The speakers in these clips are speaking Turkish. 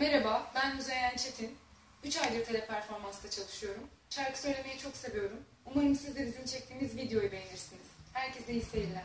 Merhaba, ben Müzeyyen Çetin. 3 aydır teleperformansta çalışıyorum. Şarkı söylemeyi çok seviyorum. Umarım siz de bizim çektiğimiz videoyu beğenirsiniz. Herkese iyi seyirler.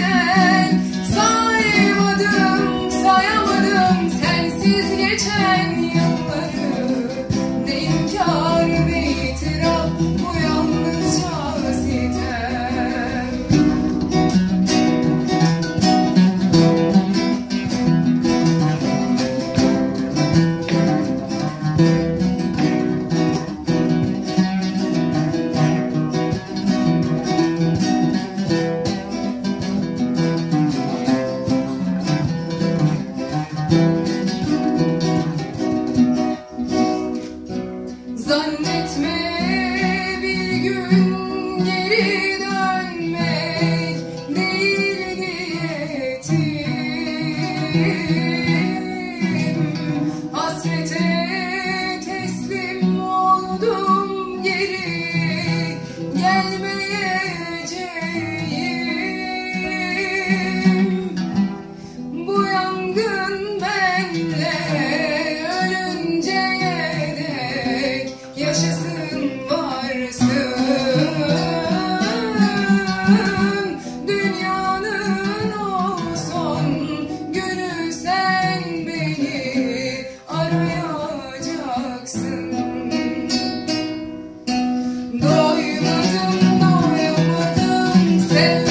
yeah.